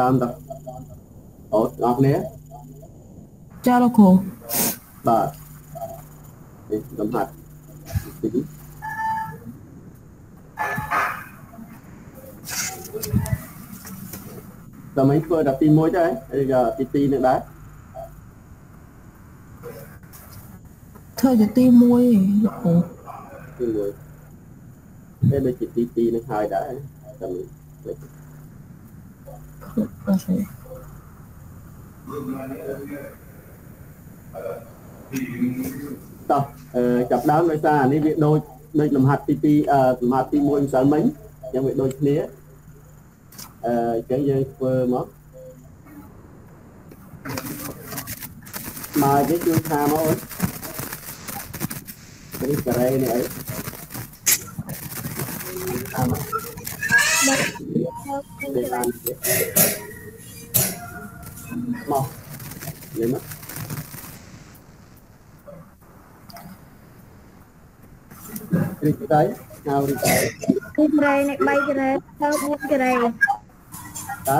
ដើមតអូបងប្អូនគ្នាចាលោកគ្រូបាទនេះលំហាត់ទីតាមឯងធ្វើដល់ទី1ទៅហើយទី2នឹងដែរធ្វើជាទី1លោកគ្រូទី1ពេលដូចជាទី2នឹងហើយដែរតាមនេះ អត់ទេតោះអឺចាប់ដើមដោយសារអានេះវាដូចដូចលំហាត់ទី2អឺលំហាត់ទី1ម្សិលមិញអញ្ចឹងវាដូចគ្នាអឺអញ្ចឹងយើងធ្វើមកមកនេះជួយថាមកអូននេះការ៉េនេះអីអាមក នេះបានទៀតមកលេមករីកដៃហៅរីកដៃពីក្រែនេះ3ក្រែលើ4ក្រែតា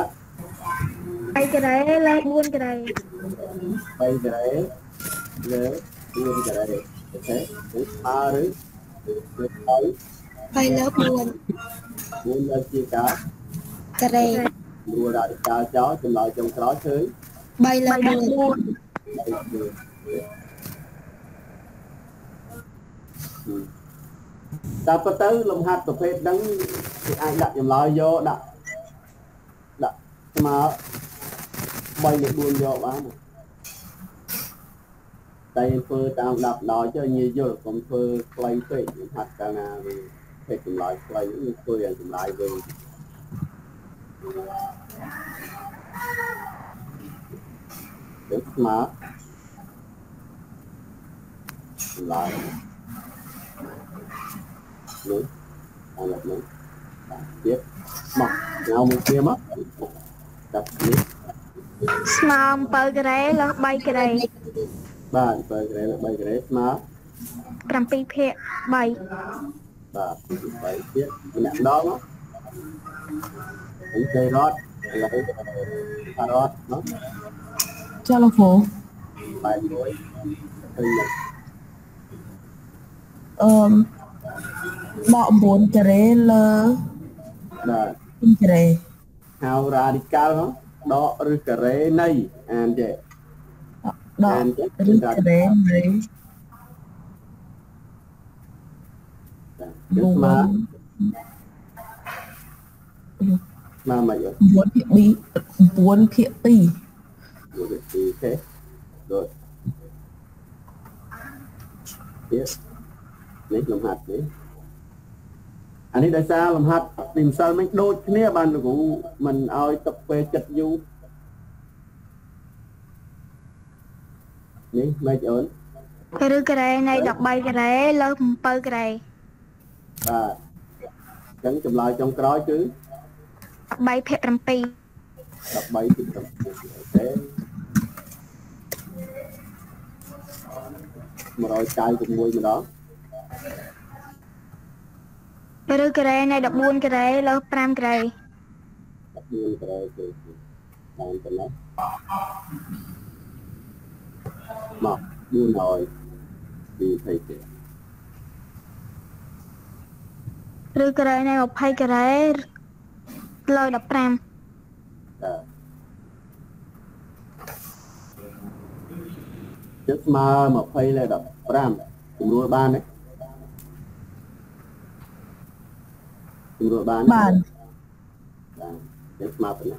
3ក្រែលើ4ក្រែ3ការ៉េលើ4ការ៉េអូខេនេះស្មើឬលើ3 3លើ4 4លើជាការក្រែរួចដាក់ការចោលចម្លើយចុងក្រោយគឺ3លើ4តែប៉ុន្តែលំហាត់ប្រភេទហ្នឹងគេអាចដាក់ចម្លើយយកដាក់ដាក់ស្មើ3ឬ4យកបានតែយើងធ្វើតាមដាក់ដល់ចុះងាយយល់កុំធ្វើខ្លីពេកយើងហាត់កាលណាវា ភេទចម្លើយខ្លីយើងធ្វើយ៉ាងចម្លើយវិញយើងស្មើចម្លើយនេះអាឡប់នេះបាទទៀតមកញ៉ៅមួយគ្នាមកដាក់នេះស្មើ7ក្រែលើ3ក្រែបាទបើក្រែ3ក្រែស្មើ7ភាគ3 បាទ3ទៀតម្នាក់ម្ដងមកអញ្ចឹងរត់ឥឡូវរត់មកចាលោកគ្រូបែបមួយឃើញអឺដក9ការ៉េលើបាទ2ការ៉េហៅរ៉ាឌីកាល់ដកឬការ៉េនៃអានចេះដកឬការ៉េនៃ បាទស្មើស្មើមកយក9ភាគ2 9ភាគ2មួយទីទេដូចទៀតនេះលំហាត់នេះអានេះដោយសារលំហាត់ពីម្សិលមិញដូចគ្នាបានលោកគ្រូមិនឲ្យទឹកពេលចិត្តយូរនេះមិនអូនឬក្រែនៃ13ក្រែលើ7ក្រែ បាទអញ្ចឹងចម្លើយចុងក្រោយគឺ3ភាគ7 13ពី7អូខេ196ម្ដងឬក្រែនៃ14ក្រែលើ5ក្រែ14ក្រោយគឺតាមប៉ុណ្ណោះមក400ពី20ទៀត ឬការ៉េនៃ20ការ៉េលើ15ជិតស្មើ20លើ15ជំនួសបានទេជំនួសបានបានជិតស្មើប៉ុណ្ណា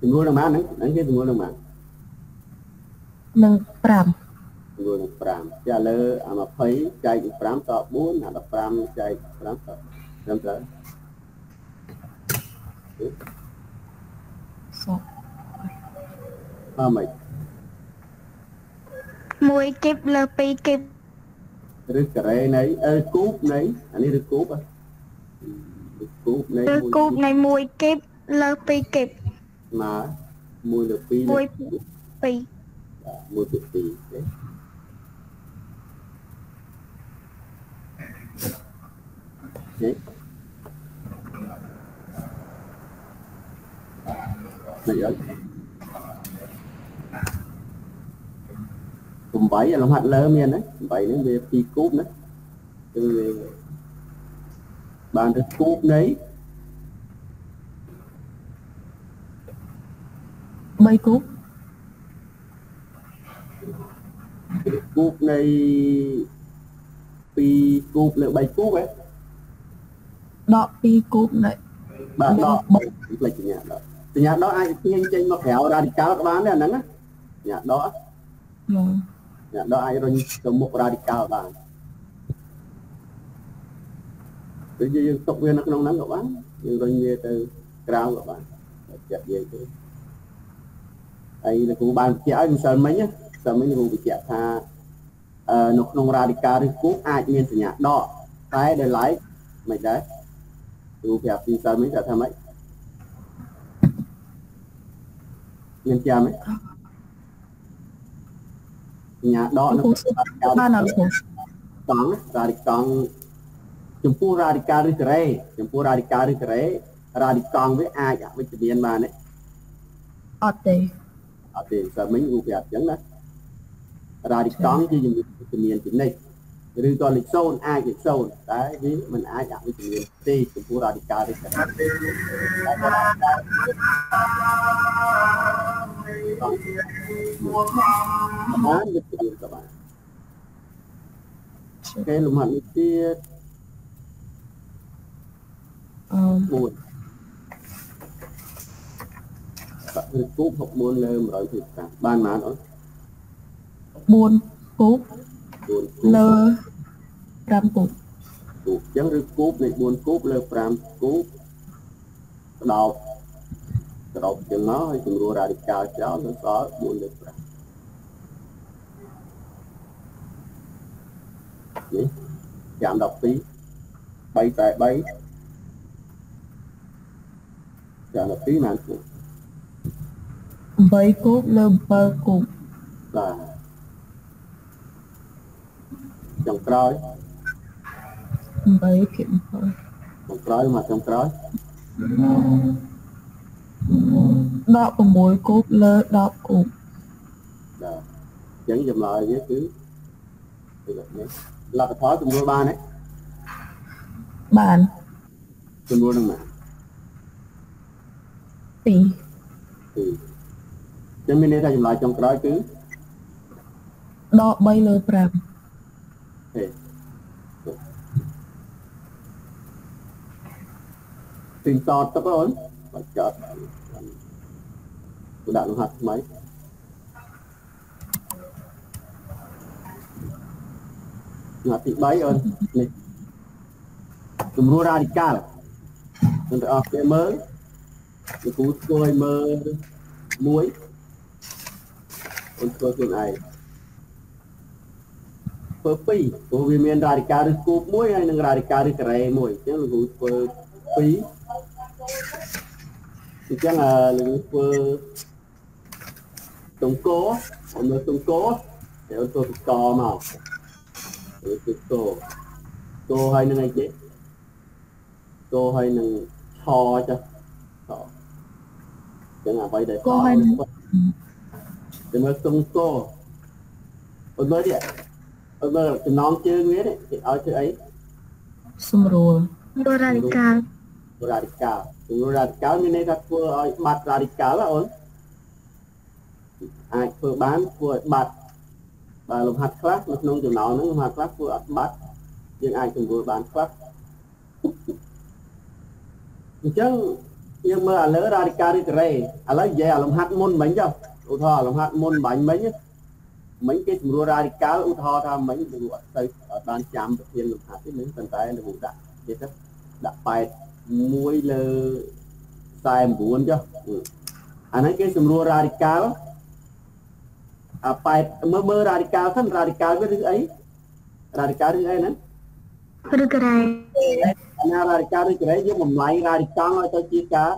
ជំនួសនឹងបានហ្នឹងគេជំនួសនឹងបាននឹង5ជំនួសនឹង5ចាឥឡូវអា20ចែកនឹង5ត4អា15ចែក5ត4 Năm tới. Ba mày. Mùi kịp lờ bì kịp. Rứt cà rê nấy, ơ cúp này, Anh ấy rứt cúp à, Rứt cúp này, Rứt cúp này mùi kịp là bì kịp. Mà mùi là bì. Mùi bì. Dạ, mùi bì. Đấy. Okay. បលើ2គីបស្មើ1លើ2 1លើ2 1ទៅ2ទេនេះអត់8លំហាត់លើមានណា8នេះវា2គូបណាគឺវាបានទៅ គូបនៃ3គូបគូបនៃ2គូបលើ3គូបហ៎ដក2គូបនៅបាទដក3ផ្លេចសញ្ញាដកសញ្ញាដកអាចទាញចេញមកក្រៅរ៉ាឌីកាល់ក៏បានដែរអាហ្នឹងណាសញ្ញាដកមកសញ្ញាដកអាចរុញទៅមុខរ៉ាឌីកាល់បានពេលយើងទុកវានៅក្នុងហ្នឹងក៏បានយើងរុញវាទៅក្រៅក៏បានចិត្តយើងទៅហើយលោកគ្រូបានបញ្ជាក់ឲ្យម្សិលមិញណាម្សិលមិញលោកគ្រូបញ្ជាក់ថាអឺនៅក្នុងរ៉ាឌីកាល់ឬគូអាចមានសញ្ញាដកតែដែលឡែកមិនដែរគ្រូប្រាប់ពីម្សិលមិញថាថាម៉េច មានចាំទេសញ្ញាដកនៅគូសួរបានអត់គូកង់រ៉ាឌីកង់ចំពោះរ៉ាឌីកាឬការ៉េចំពោះរ៉ាឌីកាឬការ៉េរ៉ាឌីកង់វាអាចអវិជ្ជមានបានទេអត់ទេអត់ទេតែមិញរូបប្រាប់អញ្ចឹងណារ៉ាឌីកង់ជាជំនាញវិជ្ជមានជានិច្ចឬក៏លេខ0អាចលេខ0តែវាមិនអាចអវិជ្ជមានទេចំពោះរ៉ាឌីកាឬការ៉េ តែរ៉ាឌីកាបានវិជ្ជមានក៏បានគេលំហាត់នេះទៀតអឺ4បាក់ឬគូប64លើ125បានប៉ុន្មានអូន4គូប4គូបលើ5គូបគូបអញ្ចឹងឬគូបនៃ4គូបលើ5គូបក្តោប ក្តោបជាងមកហើយជំរួររ៉ាឌីកាល់ចោលទៅសល់4លើ5នេះចាំ12 3តែ3ចាំ12បានគូប8គូបលើ7គូបបាទចុងក្រោយ8ភាគ7ចុងក្រោយមកចុងក្រោយ ដក6គូបលើ10គូបបាទអញ្ចឹងចម្លើយវាគឺគឺនេះលទ្ធផលចំនួនបានទេបានចំនួនហ្នឹងណា2គឺអញ្ចឹងមានន័យថាចម្លើយចុងក្រោយគឺដក3លើ5ហេទីតតទៅអូនបាច់ចត់ គឺដាក់លំហាត់ថ្មីលំហាត់ទី3អូននេះចំនួនរ៉ាឌីកាល់នឹងទៅអស់គេមើលលោកគ្រូធ្វើឲ្យមើលមួយអូនធ្វើខ្លួនឯងធ្វើពីរព្រោះវាមានរ៉ាឌីកាល់ឬគូបមួយហើយនិងរ៉ាឌីកាល់ឬការ៉េមួយអញ្ចឹងលោកគ្រូធ្វើពីរអញ្ចឹងអឺលោកគ្រូធ្វើ ទង្គោអូនមើលទង្គោហើយអូនធ្វើកមកធ្វើទង្គោគោហើយនឹងអីគេគោហើយនឹងឆចុះឆចឹងអ្វីដែលគោហើយនឹងទៅមើលទង្គោអូនមើលនេះអូនមើលចំណងជើងវានេះគេឲ្យធ្វើអីសម្រួលរ៉ាឌីកាល់រ៉ាឌីកាល់ជំនួសរ៉ាឌីកាល់មានន័យថាធ្វើឲ្យបាត់រ៉ាឌីកាល់ណាអូន អាចធ្វើបានធ្វើឲ្យបាត់បើលំហាត់ខ្លះនៅក្នុងចំណោមហ្នឹងលំហាត់ខ្លះធ្វើអត់បាត់យើងអាចជំនួសបានខ្លះអញ្ចឹងយើងមើលឥឡូវរ៉ាឌីកាល់ឬការ៉េឥឡូវនិយាយអាលំហាត់មុនមិញចុះឧទាហរណ៍លំហាត់មុនបាញ់មិញមិញគេជំនួសរ៉ាឌីកាល់ឧទាហរណ៍ថាមិញលោកអត់ទៅអត់បានចាំប្រធានលំហាត់ទេនឹងប៉ុន្តែលោកដាក់គេទៅដាក់8 1លើ49ចុះអាហ្នឹងគេសម្រួលរ៉ាឌីកាល់ អា8មើលមើលរ៉ាឌីកាល់សិនរ៉ាឌីកាល់វាឬអីរ៉ាឌីកាល់ឬអីហ្នឹងឬការ៉េអាណារ៉ាឌីកាល់ឬការ៉េយើងបំលែងរ៉ាឌីកង់ឲ្យទៅជាការ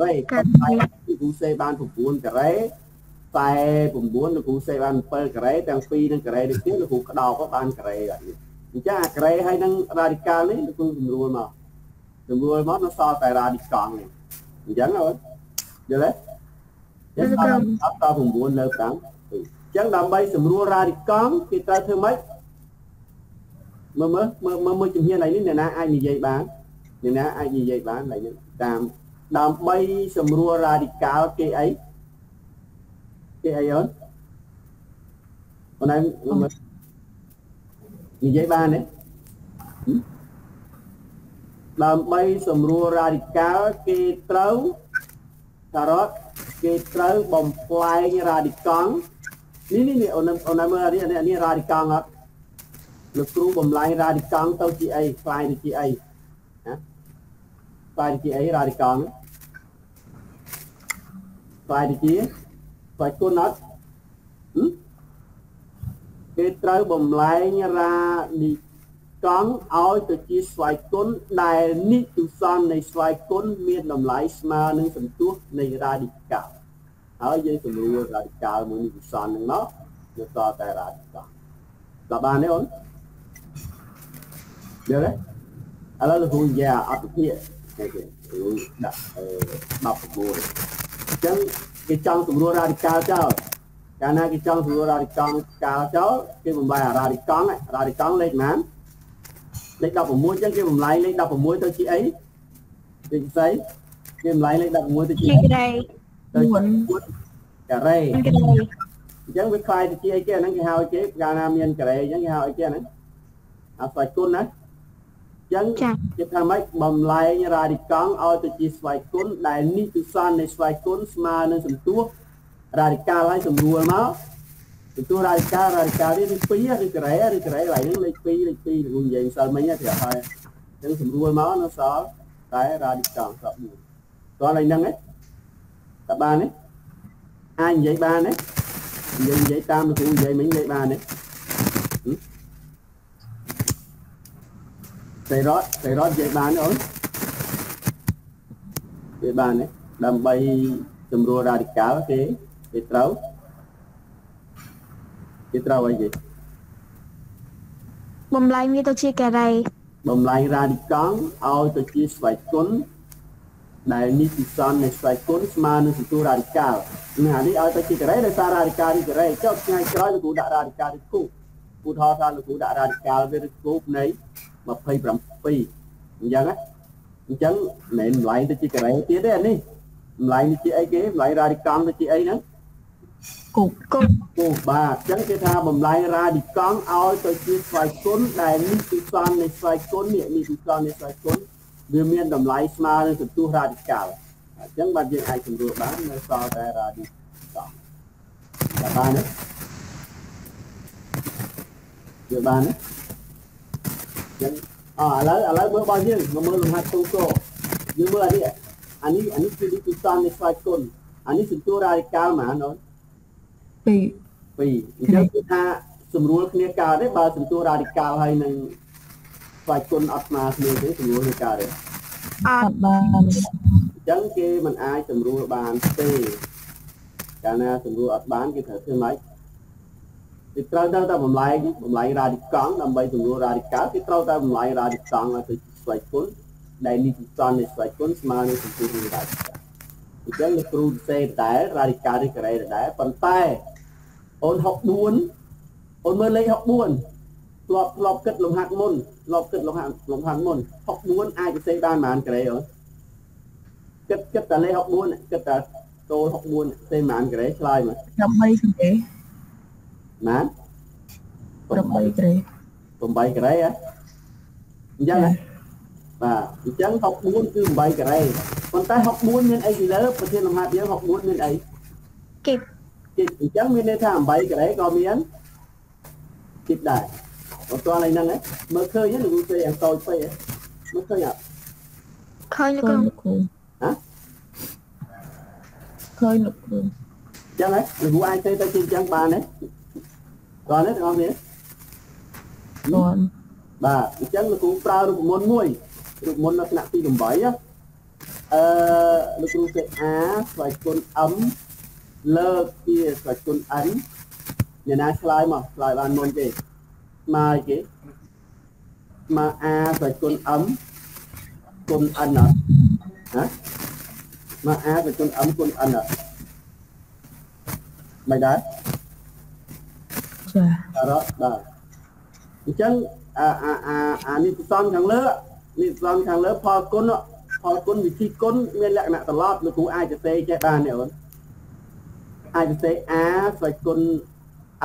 រ៉េការ៉េគឺគ្រូសេបាន9ការ៉េតែ9លោកគ្រូសេបាន7ការ៉េទាំងពីរនឹងការ៉េនេះទៀតលោកគ្រូក្តោបបានការ៉េអត់អញ្ចឹងអាការ៉េហើយនឹងរ៉ាឌីកាល់នេះលោកគ្រូសម្រួលមកសម្រួលមកនៅសល់តែរ៉ាឌីកង់នេះអញ្ចឹងអូនយល់ទេចឹងដល់10ដល់9លើ5អញ្ចឹងដើម្បីសម្រួលរាឌីកង់គេត្រូវធ្វើម៉េចមើលមើលមើលមើលមួយជំហានឡើយនេះអ្នកណាអាចនិយាយបានអ្នកណាអាចនិយាយបានឡើយនេះតាមដើម្បីសម្រួលរាឌីកាល់គេអីគេអីអូនអូនឯងមើលនិយាយបានទេដើម្បីសម្រួលរាឌីកាល់គេត្រូវការ៉ុតគេត្រូវបំផ្លែងរ៉ាឌីកង់ នេះនេះអូនអូនមើលនេះនេះរ៉ាឌីកង់អត់លោកគ្រូបំលែងរ៉ាឌីកង់ទៅជាអីខ្លាយទៅជាអីណាខ្លាយទៅជាអីរ៉ាឌីកង់ខ្លាយទៅជាខ្លាយគុណអត់គេត្រូវបំលែងរ៉ាឌីកង់ឲ្យទៅជាស្វ័យគុណដែលនិទុសននៃស្វ័យគុណមានតម្លៃស្មើនឹងសន្ទុះនៃរ៉ាឌីកាល់ ហើយយើងសម្រួលរ៉ាឌីកាល់មួយនិទុសនហ្នឹងមកយកតតែរ៉ាឌីកាល់ដល់បានទេអូនយល់ទេឥឡូវលោកគ្រូនិយាយអត្តភាពគេគេដាក់19អញ្ចឹងគេចង់សម្រួលរ៉ាឌីកាល់ចោលកាលណាគេចង់សម្រួលរ៉ាឌីកង់កាល់ចោលគេបំបីរ៉ាឌីកង់រ៉ាឌីកង់លេខប៉ុន្មានលេខ16អញ្ចឹងគេបំលែងលេខ16ទៅជាអីលេខស្អីគេបំលែងលេខ16ទៅជាជាក្រេ ទៅជាការ៉េក្រេអញ្ចឹងវាខ្លាយទៅជាអីគេអាហ្នឹងគេហៅគេកាលណាមានការ៉េអញ្ចឹងគេហៅអីគេហ្នឹងអស្វ័យគុណណាអញ្ចឹងចាគេថាម៉េចបំលែងរ៉ាឌីកង់ឲ្យទៅជាស្វ័យគុណដែលនិទុសននៃស្វ័យគុណស្មើនឹងសន្ទុះរ៉ាឌីកាល់ហើយសម្រួលមកសន្ទុះរ៉ាឌីកាល់រ៉ាឌីកាល់នេះលេខ2ឬការ៉េឬការ៉េឡើយហ្នឹងលេខ2លេខ2លោកនិយាយម្សិលមិញប្រាប់ហើយអញ្ចឹងសម្រួលមកនៅសល់តែរ៉ាឌីកង់ស្រាប់មួយតោះឡើយហ្នឹងឯង តើបានទេអាចនិយាយបានទេនិយាយនិយាយតាមលោកគ្រូនិយាយមិញនិយាយបានទេសេរ៉តសេរ៉តនិយាយបានទេអូននិយាយបានទេដើម្បីសម្រួលរ៉ាឌីកាល់គេគេត្រូវគេត្រូវអីគេបំលែងវាទៅជាការ៉េបំលែងរ៉ាឌីកង់ឲ្យទៅជាស្វ័យគុណ ដែលនេះពិសននៃស្វ័យគុណស្មើនឹងសន្ទុះរ៉ាឌីកាល់នេះអានេះឲ្យទៅជាការ៉េដោយសាររ៉ាឌីកាល់នេះការ៉េចុះថ្ងៃក្រោយលោកគ្រូដាក់រ៉ាឌីកាល់នេះគូឧទាហរណ៍ថាលោកគ្រូដាក់រ៉ាឌីកាល់វាឬគូនៃ27អញ្ចឹងណាអញ្ចឹងមិនមែនម្លែងទៅជាការ៉េទៀតទេអានេះម្លែងនេះជាអីគេម្លែងរ៉ាឌីកង់ទៅជាអីហ្នឹងគុកគុកគោបាទអញ្ចឹងគេថាបំលែងរ៉ាឌីកង់ឲ្យទៅជាស្វ័យគុណដែលនេះគឺសន្ននៃស្វ័យគុណនេះនេះគឺសន្ននៃស្វ័យគុណ វាមានតម្លៃស្មើនឹងសន្ទុះរ៉ាឌីកាល់អញ្ចឹងបាទយើងអាចសម្រួលបាននៅសល់តែរ៉ាឌីកង់បាទបានទេយល់បានទេអញ្ចឹងអឥឡូវឥឡូវមើលរបស់យើងមកមើលលំហាត់ទូកោយើងមើលអានេះអានេះអានេះគឺនេះគឺសន្ននៃស្វ័យគុណអានេះសន្ទុះរ៉ាឌីកាល់ហ្មងអូនពីរពីរអញ្ចឹងគឺថាស្រួលគ្នាកើតទេបើសន្ទុះរ៉ាឌីកាល់ហើយនឹង ស្វ័យគុណអត់ស្មើគ្នាទេស្រួលគ្នាកើតទេអអត់ត់បានអញ្ចឹងគេមិនអាចស្រួលបានទេកាលណាស្រួលអត់បានគេត្រូវធ្វើម៉េចគេត្រូវទៅតែបំលែងបំលែងរ៉ាឌីកង់ដើម្បីស្រួលរ៉ាឌីកាល់គេត្រូវតែបំលែងរ៉ាឌីកង់ឲ្យទៅស្វ័យគុណដែលនេះគឺសន្ននៃស្វ័យគុណស្មើនឹងសន្ទុះរ៉ាឌីកាល់អញ្ចឹងលោកគ្រូសេដែររ៉ាឌីកាល់នេះការ៉េដែរប៉ុន្តែអូន64អូនមើលលេខ64 ធ្លាប់ធ្លាប់គិតលំហាត់មុនធ្លាប់គិតលំហាត់លំហាត់មុន64អាចទៅសេបានប៉ុន្មានការ៉េអូនគិតគិតតែលេខ64គិតតែតូល64សេប៉ុន្មានការ៉េឆ្លើយមក13ក្រេណា13ក្រេ8ការ៉េហ៎អញ្ចឹងណាបាទអញ្ចឹង64គឺ8ការ៉េប៉ុន្តែ64មានអីពីលើប្រធានលំហាត់យើង64មានអីគីបគិតអញ្ចឹងមានន័យថា8ការ៉េក៏មានគិតដែរ បន្តឡើងហ្នឹងហ៎មើលឃើញហ្នឹងលោកគ្រូយ៉ាងតូចពេកហ៎មើលឃើញអត់ឃើញលោកឃើគ្រូញលោកគ្រូហ៎ឃើញលោកគ្រូអញ្ចឹងហ៎លោកគ្រូអាចទៅទៅជាអញ្ចឹងបានទេគាត់ទេបងប្អូនគាត់បាទអញ្ចឹងលោកគ្រូប្រើរូបមន្តមួយរូបមន្តលក្ខណៈទី8ហ៎អឺលោកគ្រូសេ A ស្វ័យគុណ M លើកជាស្វ័យគុណ N អ្នកណាឆ្លើយមកឆ្លើយបានមុនទេ ស្មើគេស្មើ A ស្វ័យគុណ M គុណ N អត់ហ៎ស្មើ A ស្វ័យគុណ M គុណ N អត់មិនដែរចាអរបាទអញ្ចឹងអាអាអាអានេះសំខាងលើនេះសំខាងលើផលគុណផលគុណវិធីគុណមានលក្ខណៈត្រឡប់លោកគ្រូអាចសរសេរចេះបានទេអូនអាចសរសេរ a ស្វេចគុណ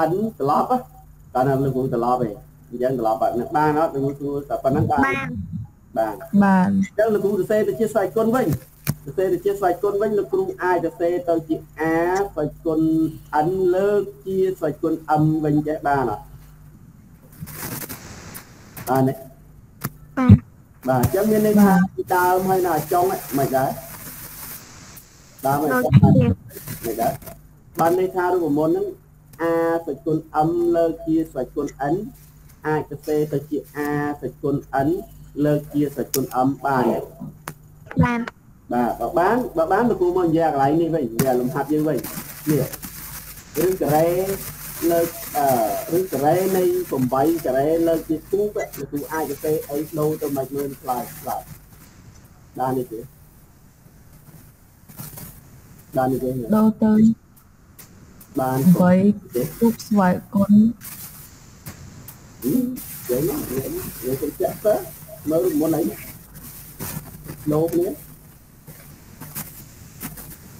n ត្រឡប់ តែណាលោកគ្រូត្រឡប់ឯងអញ្ចឹងត្រឡប់បានបានអត់លោកគ្រូតែប៉ុណ្ណឹងបានបានបាទបានអញ្ចឹងលោកគ្រូសរសេរទៅជាស្វ័យគុណវិញសរសេរទៅជាស្វ័យគុណវិញលោកគ្រូអាចសរសេរទៅជា a ស្វ័យគុណ n លើកជាស្វ័យគុណ m វិញចេះបានអត់អានេះបានបាទអញ្ចឹងមានន័យថាពីដើមហើយណាចុងហ្នឹងមិនដែរដើមហើយដូចចុងគ្នាមិនដែរបានន័យថារូបមន្តហ្នឹង a ស្វ័យគុណ m លើកជាស្វ័យគុណ n អាចសរសេរទៅជា a ស្វ័យគុណ n លើកជាស្វ័យគុណ m បានទេបានបាទបើបានបើបានលោកគ្រូមកនិយាយកន្លែងនេះវិញនិយាយលំហាត់យើងវិញនេះរឿងការ៉េលើកអឺរឿងការ៉េនៃ8ការ៉េលើកជាទូកលោកគ្រូអាចទៅអីដូរទៅមិនមើលខ្លាចខ្លាចបាននេះទេបាននេះទេដូរទៅ បាន8ទេទូកស្វ័យគុណយើងយើងយើងទៅចាក់ទៅមើលមុនអីដូរគ្នា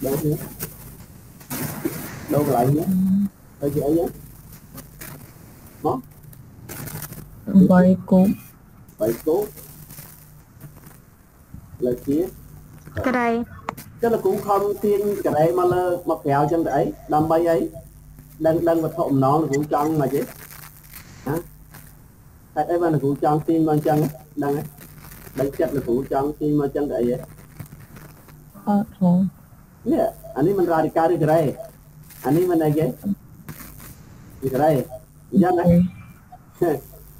ដូរគ្នាដូរកន្លែងនេះទៅជាអីហ្នឹង8គូបបីគោលើជាក្រៃ ចឹងលោកគ្រូខំទាញកន្លែងមកលើមកក្រៅចឹងទៅអីដើម្បីអីដឹងដឹងវត្ថុអំណងលោកគ្រូចង់មកទេហ៎តែអីបានលោកគ្រូចង់ទាញមកអញ្ចឹងដឹងទេដឹងចិត្តលោកគ្រូចង់ទាញមកអញ្ចឹងទៅអីហ៎អត់ហងនេះអានេះមិនរ៉ាឌីកាលឬការ៉េអានេះមិនអីគេឬការ៉េអញ្ចឹងណា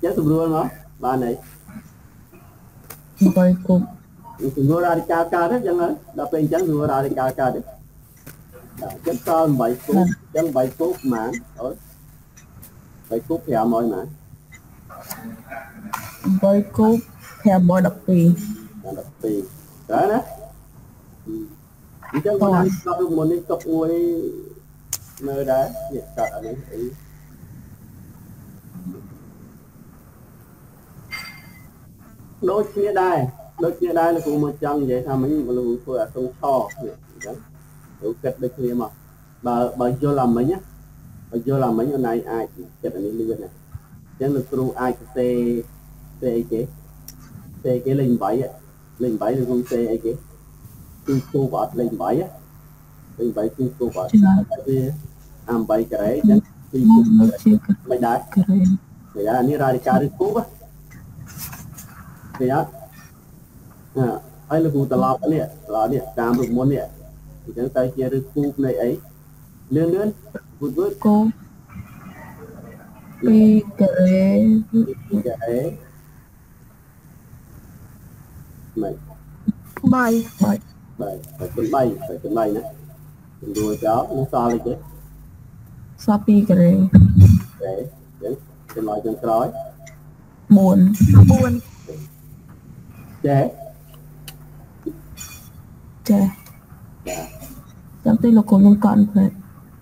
ចឹងស្រួលមកបានហើយ8គូប ស្រួលរ៉ាឌីកាលកើតទេចឹងហើយដល់ពេលអញ្ចឹងស្រួលរ៉ាឌីកាលកើតទេបាទចឹងត8គូចឹង8គូប្រហែលអូយ8គូ500ប្រហែល8គូប512ដល់12ត្រូវណាអញ្ចឹងបងអាចស្ដាប់រូបមន្តនេះទុកមួយមើលដែរនេះកាត់អានេះអីដូចគ្នាដែរ ដូចគ្នាដែរលោកគ្រូមកចង់និយាយថាមិញលោកគ្រូធ្វើអាទងឆនេះអញ្ចឹងលោកគិតដូចគ្នាមកបើបើយល់អាមិញណាបើយល់អាមិញអូនឯងអាចគិតអានេះលឿនណាអញ្ចឹងលោកគ្រូអាចសរសេរសេអីគេសេគេលេខ8លេខ8លោកគ្រូសេអីគេគឺគូបអត់លេខ8លេខ8គឺគូបអត់តែវាអា8ការ៉េអញ្ចឹងគឺគូលើកជាមិនដែរក្រែគេថានេះរ៉ាឌីកាឬគូបគេអត់អើ ហើយលោកគ្រូត្រឡប់នេះត្រឡប់នេះតាមរូបមន្តនេះអញ្ចឹងទៅជាឬគូបនៃអីលឿនលឿនវូតវូតគូ2ក្រែការ៉េមិន3បាទបាទគុណ3បាទគុណ3ណាជំនួយចោលនឹងសល់អីគេសល់2ក្រែទេអញ្ចឹងចំណុចចុងក្រោយ4 4ចេះ ចា៎បាទចាំទៅលោកគ្រូខ្ញុំកត់ផ្លែត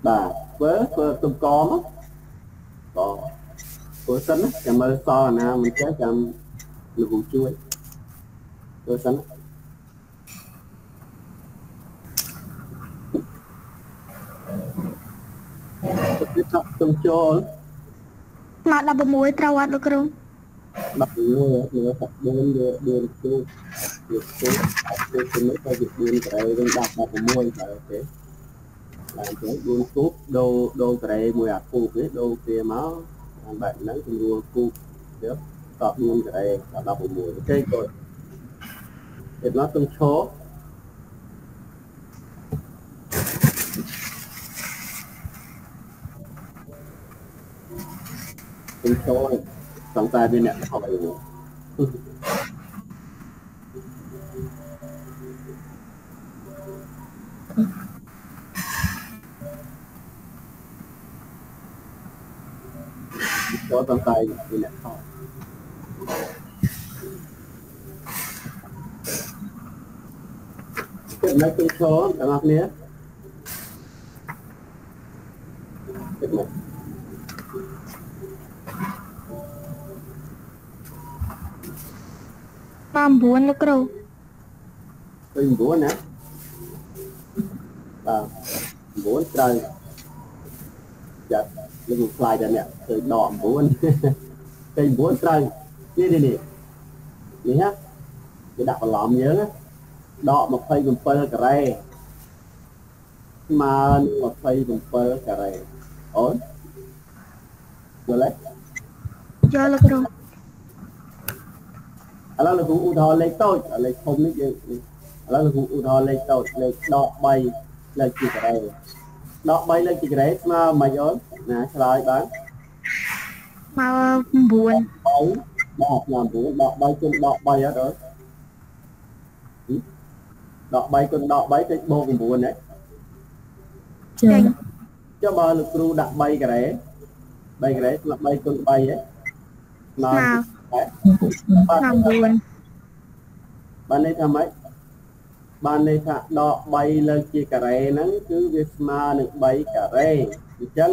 បាទធ្វើធ្វើទុំកមកបងធ្វើសិនណាចាំមើលសល់អាណាមិនចេះចាំលោកគ្រូជួយធ្វើសិនណាទៅចាប់ទុំចូលមក16ត្រូវអត់លោកគ្រូដល់មួយមើលសាក់4 វា4គូវាគូវាគូនេះទៅវា4ក្រែវិញដាក់16បាទអូខេបាទអញ្ចឹង4គូដូរដូរក្រែមួយអាគូនេះដូរគ្នាមកតាមបែបហ្នឹងជំនួសគូទៀតតប4ក្រែដល់16អូខេគាត់ពេលណាទុំឈរទុំឈរសង្សារវាអ្នកខំអីហ្នឹង cho tầm tay thì lại khó cái này tôi số cả mặt nè គិតមើលបាទ9លោកគ្រូឃើញ9ណាបាទ9ត្រូវចាត់ លោកគ្រូខ្លាយតែអ្នកឃើញដក9ឃើញ9ត្រូវនេះនេះនេះនេះហ៎គេដាក់បន្លំយើងណាដក27ការ៉េស្មើនឹង27ការ៉េអូនយល់ទេយកលោកគ្រូឥឡូវលោកគ្រូឧទាហរណ៍លេខតូចលេខធំនេះយើងឥឡូវលោកគ្រូឧទាហរណ៍លេខតូចលេខដក3លេខជាការ៉េដក3លេខជាការ៉េស្មើមិនអូន ណាឆ្លើយបានមក9 3ដកស្មើ9ដក3គុណដក3អត់អូនដក3គុណដក3គឺបូក9ណាចាចេញចុះបើលោកគ្រូដាក់3ការ៉េ3ការ៉េស្មើ3គុណ3ហ៎ស្មើមកបាទមក9បានន័យថាម៉េចបានន័យថាដក3លើកជាការ៉េហ្នឹងគឺវាស្មើនឹង3ការ៉េអញ្ចឹង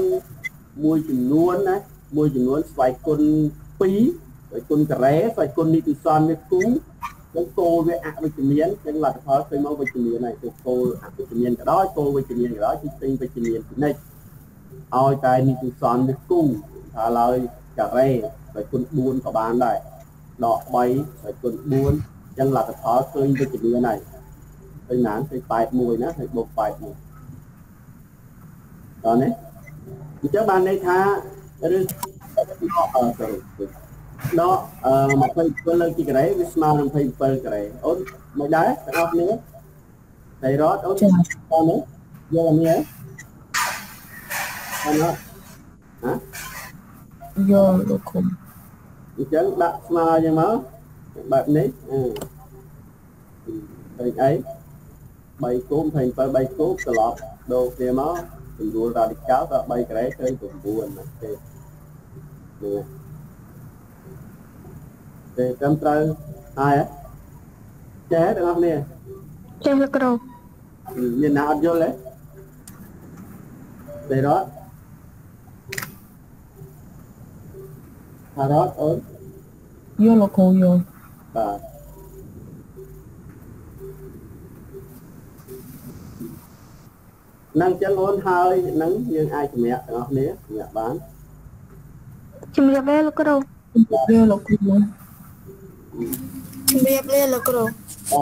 មួយចំនួនណាមួយចំនួនស្វ័យគុណ2ស្វ័យគុណការ៉េស្វ័យគុណនីតិសន្នវាគូចឹងគោលវាអវិជ្ជមានចឹងលទ្ធផលឃើញមកវិជ្ជមានហើយគឺគោលអវិជ្ជមានក៏ដោយគោលវិជ្ជមានក៏ដោយគឺទិញវិជ្ជមានពីនិច្ចឲ្យតែនីតិសន្នវាគូថាឡើយការ៉េស្វ័យគុណ4ក៏បានដែរដក3ស្វ័យគុណ4អញ្ចឹងលទ្ធផលឃើញវិជ្ជមានហើយឃើញណានឃើញ81ណាឃើញបូក81ដល់នេះ អញ្ចឹងបានន័យថាឬអឺ sorry ដកអឺ27លើកជាការ៉េវាស្មើនឹង27ការ៉េអូនមិនដែរទាំងអស់គ្នាតែរត់អូនចាដល់នេះយកអានេះហើយអត់ហ៎យកលោកគុំអញ្ចឹងដាក់ស្មើយ៉ាងមកបែបនេះអឺឃើញអី3គូម27 3គូមត្រឡប់ដូរគ្នាមក សម្រួលរ៉ាឌីកាល់ក៏3ក្រេឃើញ9ណាទេនេះទេត្រឹមត្រូវហើយចេះទាំងអស់គ្នាចេះលោកគ្រូមានណាអត់យល់ទេទេរត់ថារត់អូនយកលោកគ្រូយកបាទ នឹងចឹងអូនហើយនឹងយើងអាចជំរាបទាំងអស់គ្នាជំរាបបានជំរាបលាលោកគ្រូយកលោកគ្រូជំរាបលាលោកគ្រូអ